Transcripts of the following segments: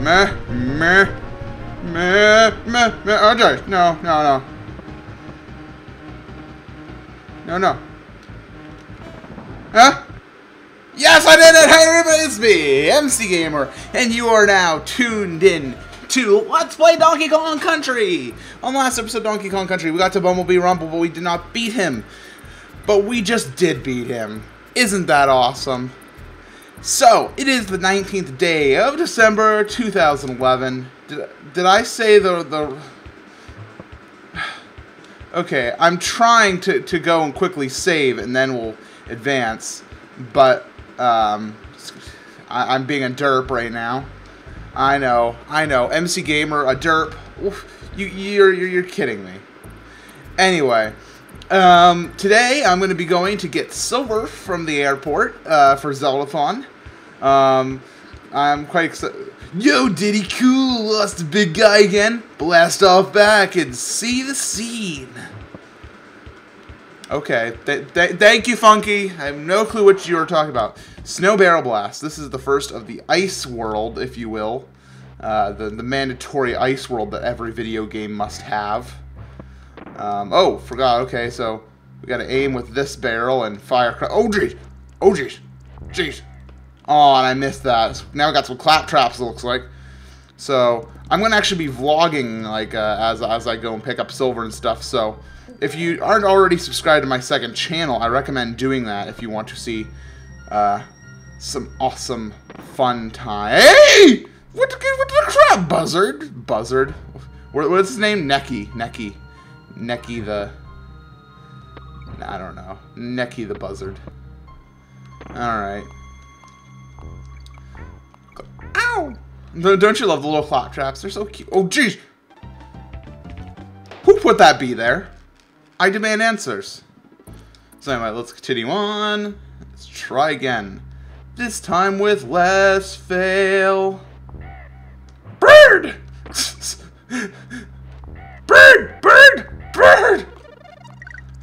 Meh, meh, meh, meh, meh. Oh, Josh, no, no, no. No, no. Huh? Yes, I did it! Hey, everybody, it's me, MC Gamer, and you are now tuned in to Let's Play Donkey Kong Country! On the last episode of Donkey Kong Country, we got to Bumblebee Rumble, but we did not beat him. But we just did beat him. Isn't that awesome? So, it is the 19th day of December 2011. Did, did I say the... the Okay, I'm trying to, to go and quickly save, and then we'll advance. But, um, I, am being a derp right now. I know, I know. MC Gamer, a derp. Oof, you, you're, you're, you're kidding me. Anyway, um, today I'm going to be going to get silver from the airport uh, for Zeldathon. Um, I'm quite excited. Yo, Diddy Cool lost a big guy again. Blast off back and see the scene. Okay, th th thank you, Funky. I have no clue what you were talking about. Snow Barrel Blast. This is the first of the Ice World, if you will. Uh, the, the mandatory Ice World that every video game must have. Um, oh, forgot. Okay, so we got to aim with this barrel and fire. Oh, jeez. Oh, jeez. Jeez. Oh, and I missed that. Now I got some clap traps, it looks like. So, I'm going to actually be vlogging like uh, as, as I go and pick up silver and stuff. So, if you aren't already subscribed to my second channel, I recommend doing that if you want to see uh, some awesome fun time. Hey! What the, what the crap? Buzzard? Buzzard? What's his name? Necky. Necky. Necky the... I don't know. Necky the Buzzard. Alright. Ow! Don't you love the little clap traps? They're so cute. Oh, jeez! Who put that bee there? I demand answers. So anyway, let's continue on. Let's try again. This time with less fail. Bird!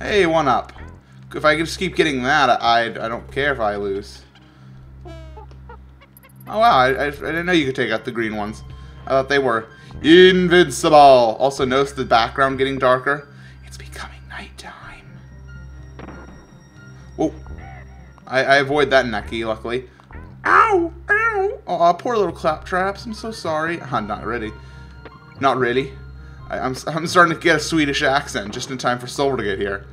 Hey, one up. If I just keep getting that, I, I don't care if I lose. Oh wow, I, I, I, didn't know you could take out the green ones. I thought they were invincible. Also notice the background getting darker. It's becoming nighttime. Whoa. I, I avoid that necky, luckily. Ow! Ow! Oh, uh, poor little clap traps. I'm so sorry. I'm not ready. Not really. I, I'm, I'm starting to get a Swedish accent just in time for Silver to get here.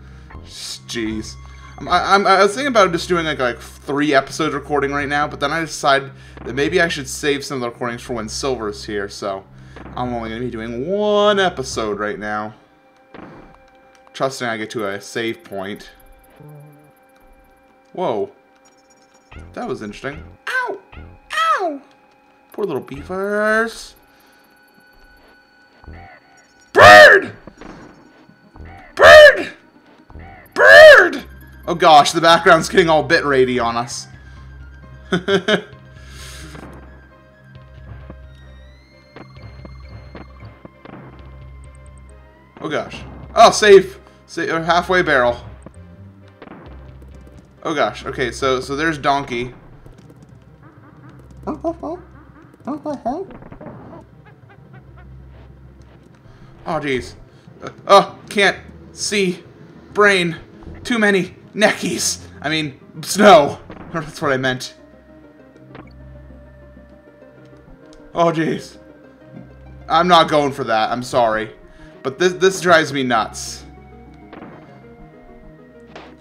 Jeez. I, I'm, I was thinking about just doing like like three episodes recording right now, but then I decided that maybe I should save some of the recordings for when Silver's here. So I'm only going to be doing one episode right now, trusting I get to a save point. Whoa, that was interesting. Ow, ow, poor little beavers. Bird, bird. Oh gosh, the background's getting all bit ratey on us. oh gosh. Oh, safe. Save, uh, halfway barrel. Oh gosh. Okay, so so there's Donkey. Oh jeez. Uh, oh, can't see. Brain. Too many. Neckies. I mean, snow. That's what I meant. Oh, jeez. I'm not going for that. I'm sorry. But this, this drives me nuts.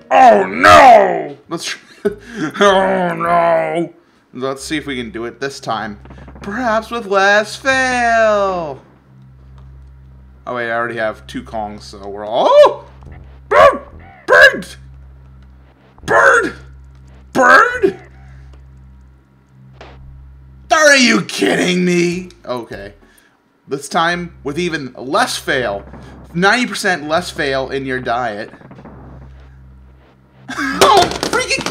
Oh, no! Let's... oh, no! Let's see if we can do it this time. Perhaps with less fail! Oh, wait, I already have two Kongs, so we're all... Oh! Bird! Bird! Bird? Are you kidding me? Okay. This time with even less fail. 90% less fail in your diet. oh, freaking,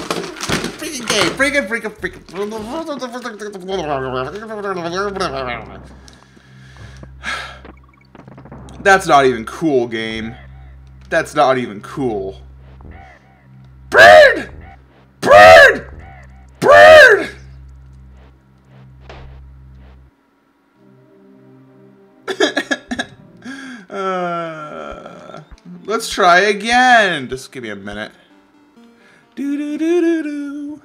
freaking game. Freaking, freaking, freaking. That's not even cool, game. That's not even cool. Bird! Bird! Bird! uh, let's try again. Just give me a minute. Do do do do do.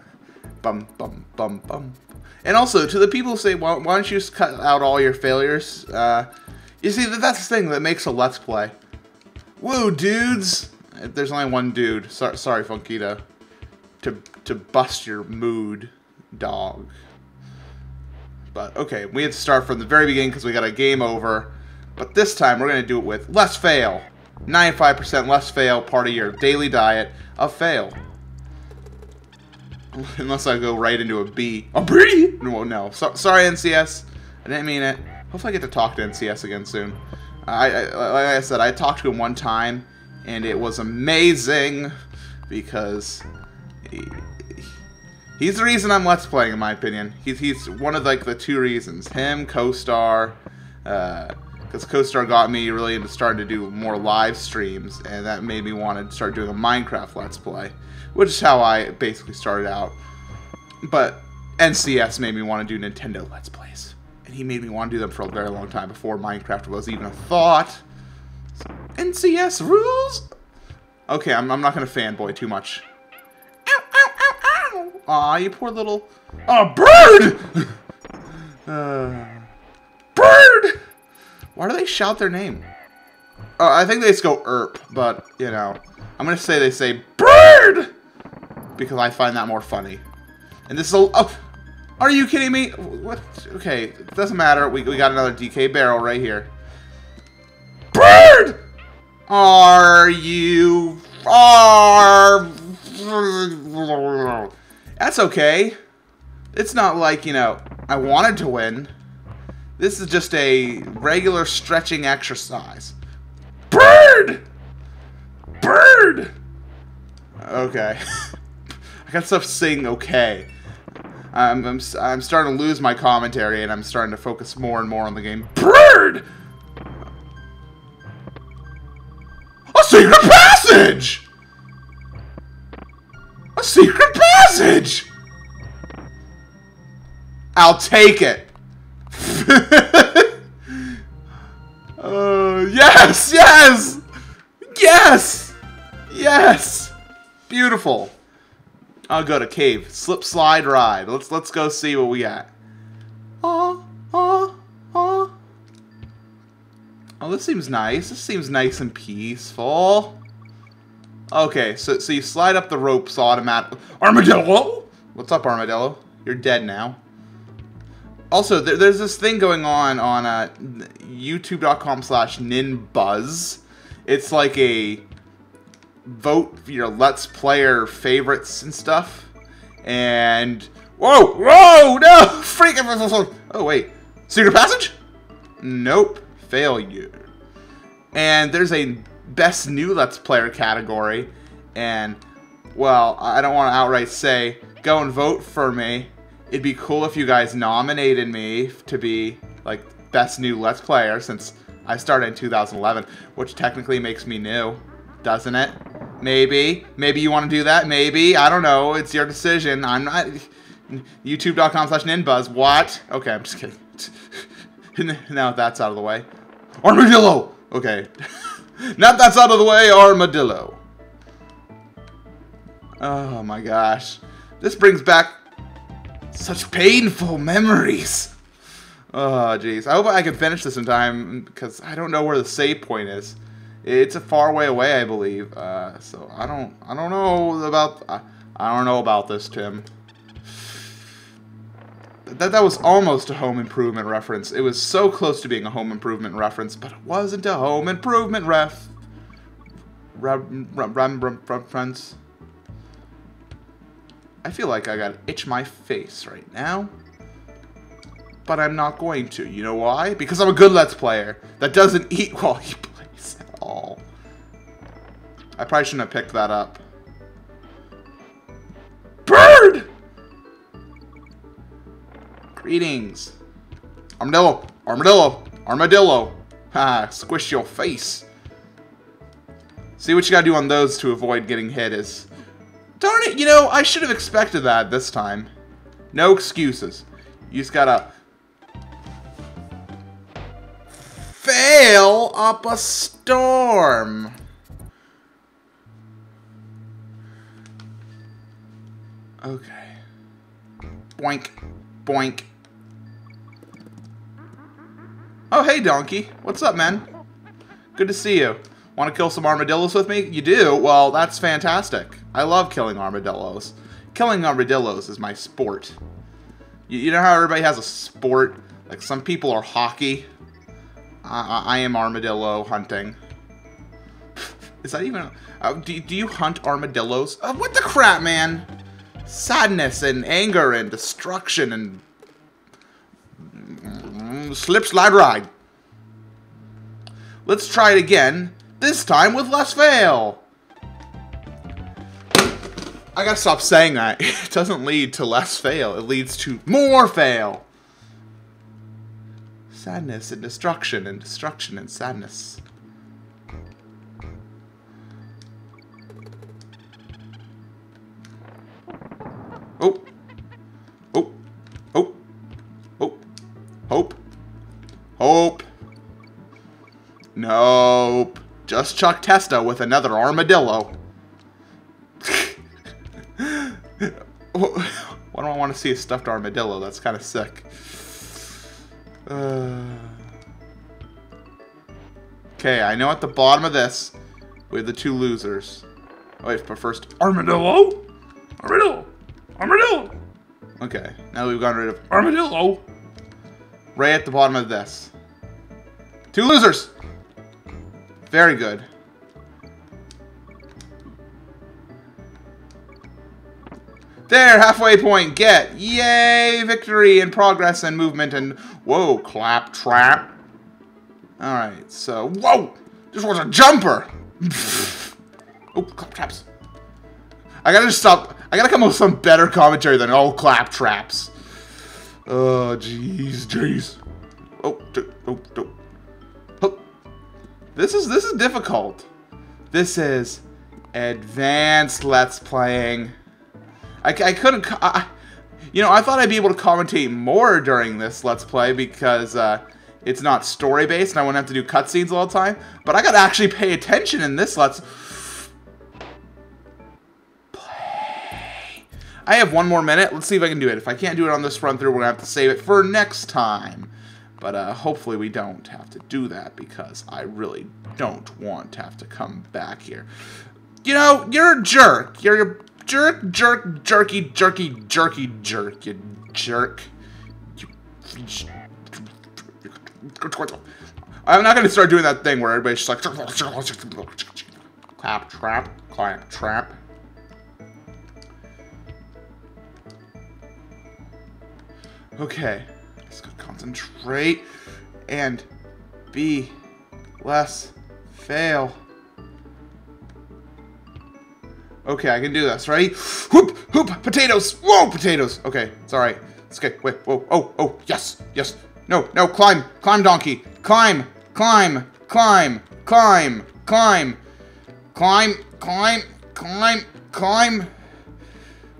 Bum bum bum bum. And also, to the people who say, why, why don't you just cut out all your failures? Uh, you see, that's the thing that makes a Let's Play. Whoa, dudes! There's only one dude. So sorry, Funkita. To to bust your mood, dog. But okay, we had to start from the very beginning because we got a game over. But this time we're gonna do it with less fail. 95% less fail, part of your daily diet of fail. Unless I go right into a B. A B? No, no. So, sorry, NCS. I didn't mean it. Hopefully I get to talk to NCS again soon. I, I, like I said, I talked to him one time, and it was amazing because he, he's the reason I'm Let's Playing, in my opinion. He's, he's one of like the two reasons. Him, Coestar, uh, because Coestar got me really into starting to do more live streams, and that made me want to start doing a Minecraft Let's Play, which is how I basically started out. But NCS made me want to do Nintendo Let's Plays, and he made me want to do them for a very long time before Minecraft was even a thought. NCS rules. Okay, I'm, I'm not gonna fanboy too much. Ow, ow, ow, ow! Aw, you poor little... Oh, bird! uh, bird! Why do they shout their name? Oh, I think they just go erp, but, you know. I'm going to say they say bird! Because I find that more funny. And this is a... Oh, are you kidding me? What? Okay, it doesn't matter. We, we got another DK barrel right here. Are you... Are... That's okay. It's not like, you know, I wanted to win. This is just a regular stretching exercise. Bird! Bird! Okay. I got stuff saying okay. I'm, I'm, I'm starting to lose my commentary and I'm starting to focus more and more on the game. Bird! Secret passage! A secret passage! I'll take it. uh, yes, yes, yes, yes. Beautiful. I'll go to cave. Slip, slide, ride. Let's let's go see what we got. Oh, Oh, this seems nice. This seems nice and peaceful. Okay, so so you slide up the ropes automatically. Armadillo! What's up, Armadillo? You're dead now. Also, there, there's this thing going on on uh, youtube.com slash ninbuzz. It's like a vote for your Let's Player favorites and stuff. And, whoa, whoa, no, freak. Oh, wait, Secret Passage? Nope, failure. And there's a Best New Let's Player category. And, well, I don't want to outright say, go and vote for me it'd be cool if you guys nominated me to be like best new Let's Player since I started in 2011, which technically makes me new, doesn't it? Maybe. Maybe you want to do that? Maybe. I don't know. It's your decision. I'm not... YouTube.com slash ninbuzz. What? Okay, I'm just kidding. now that's out of the way. Armadillo! Okay. now that's out of the way, Armadillo. Oh my gosh. This brings back such painful memories. Oh, jeez. I hope I can finish this in time, because I don't know where the save point is. It's a far way away, I believe. Uh, so I don't, I don't know about, I, I don't know about this, Tim. That, that was almost a home improvement reference. It was so close to being a home improvement reference, but it wasn't a home improvement ref. Reference. I feel like I gotta itch my face right now. But I'm not going to. You know why? Because I'm a good Let's Player that doesn't eat while he plays at all. I probably shouldn't have picked that up. Greetings. Armadillo, armadillo, armadillo. Ha, squish your face. See what you gotta do on those to avoid getting hit is... Darn it, you know, I should have expected that this time. No excuses. You just gotta... Fail up a storm. Okay. Boink. Boink. Oh, hey, Donkey. What's up, man? Good to see you. Want to kill some armadillos with me? You do? Well, that's fantastic. I love killing armadillos. Killing armadillos is my sport. You, you know how everybody has a sport? Like, some people are hockey. I, I am armadillo hunting. Is that even... Uh, do, do you hunt armadillos? Uh, what the crap, man? Sadness and anger and destruction and... Slip, slide, ride. Let's try it again. This time with less fail. I gotta stop saying that. It doesn't lead to less fail. It leads to more fail. Sadness and destruction and destruction and sadness. Oh. Hope. Nope. Just Chuck Testa with another armadillo. Why do I want to see a stuffed armadillo? That's kind of sick. Uh... Okay, I know at the bottom of this, we have the two losers. Wait, but first, armadillo? Armadillo! Armadillo! Okay, now we've gotten rid of armadillo. Right at the bottom of this. Two losers! Very good. There, halfway point, get. Yay, victory and progress and movement and... Whoa, clap trap. Alright, so... Whoa! This was a jumper! oh, clap traps. I gotta just stop. I gotta come up with some better commentary than all clap traps. Oh, jeez, jeez. Oh, oh, oh. This is this is difficult. This is advanced Let's Playing. I, I couldn't. I, you know, I thought I'd be able to commentate more during this Let's Play because uh, it's not story based and I wouldn't have to do cutscenes all the time. But I gotta actually pay attention in this Let's Play. I have one more minute. Let's see if I can do it. If I can't do it on this run through, we're gonna have to save it for next time. But uh, hopefully we don't have to do that because I really don't want to have to come back here. You know, you're a jerk. You're a jerk, jerk, jerky, jerky, jerky, jerk, you jerk. I'm not gonna start doing that thing where everybody's just like clap trap, clap trap. Okay, concentrate and be less fail. Okay, I can do this. Ready? Whoop, whoop, potatoes. Whoa, potatoes. Okay, it's all right. It's okay. Wait, whoa, oh, oh, yes, yes. No, no, climb, climb, donkey. Climb, climb, climb, climb, climb, climb, climb, climb, climb.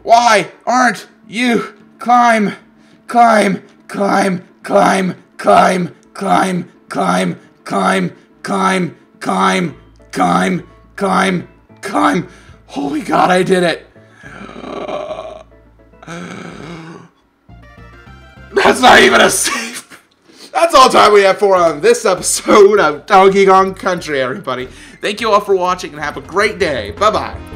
Why aren't you climb, climb, climb, climb, climb, climb, climb, climb, climb, climb, climb, climb, climb. Holy God, I did it. That's not even a safe. That's all time we have for on this episode of Donkey Kong Country, everybody. Thank you all for watching and have a great day. Bye-bye.